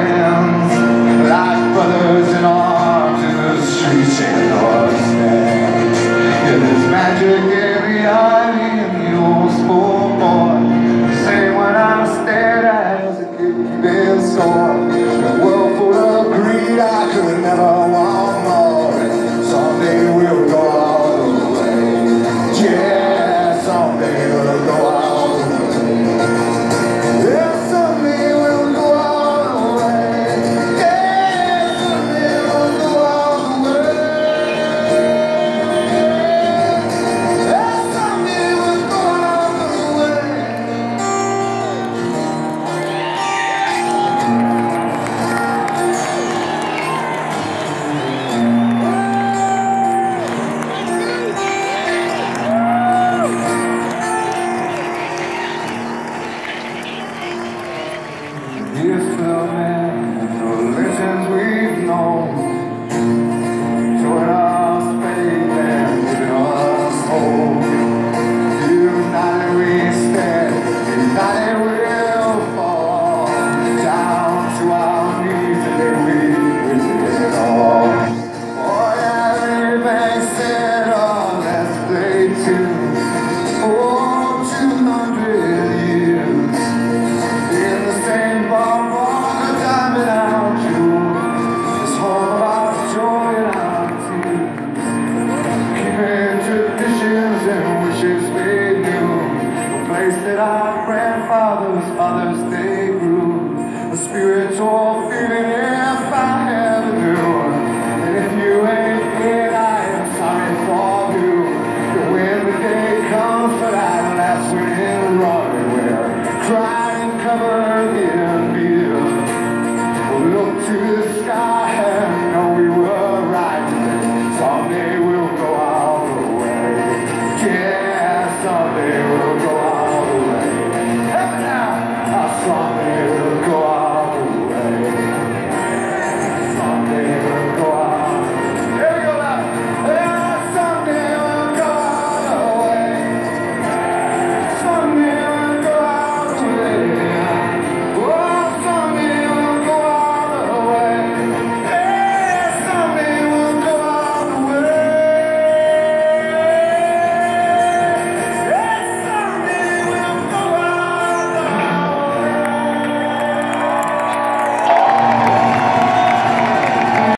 friends Like brothers in arms You smell me. if I ever do. And if you ain't it, I am sorry for you. But when the day comes that I will.